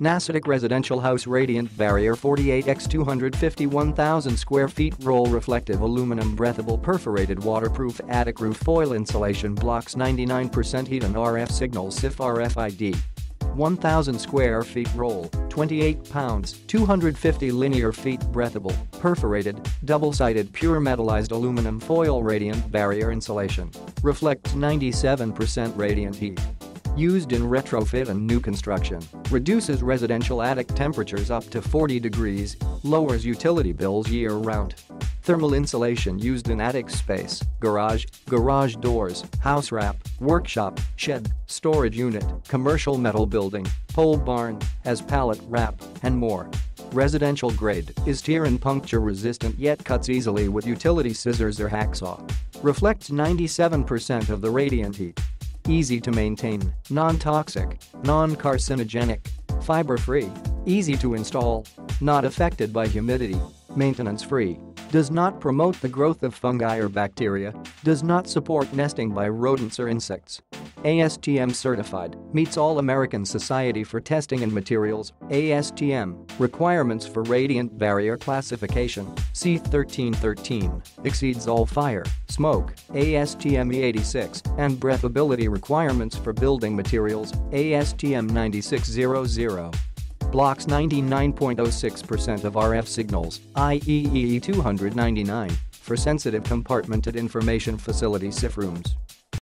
NASATECH Residential House Radiant Barrier 48x 251,000 square feet roll reflective aluminum breathable perforated waterproof attic roof foil insulation blocks 99% heat and RF signals SCIF RFID. 1,000 square feet roll, 28 pounds, 250 linear feet breathable, perforated, double-sided pure metallized aluminum foil radiant barrier insulation. Reflects 97% radiant heat. Used in retrofit and new construction, reduces residential attic temperatures up to 40 degrees, lowers utility bills year-round. Thermal insulation used in attic space, garage, garage doors, house wrap, workshop, shed, storage unit, commercial metal building, pole barn, as pallet wrap, and more. Residential grade is tear and puncture resistant yet cuts easily with utility scissors or hacksaw. Reflects 97% of the radiant heat. Easy to maintain, non-toxic, non-carcinogenic, fiber-free, easy to install, not affected by humidity, maintenance-free, does not promote the growth of fungi or bacteria, does not support nesting by rodents or insects. ASTM certified, meets all American Society for Testing and Materials, ASTM, requirements for radiant barrier classification, C1313, exceeds all fire, smoke, ASTM E86, and breathability requirements for building materials, ASTM 9600 blocks 99.06% of RF signals, IEEE 299, for sensitive compartmented information facility SCIF rooms.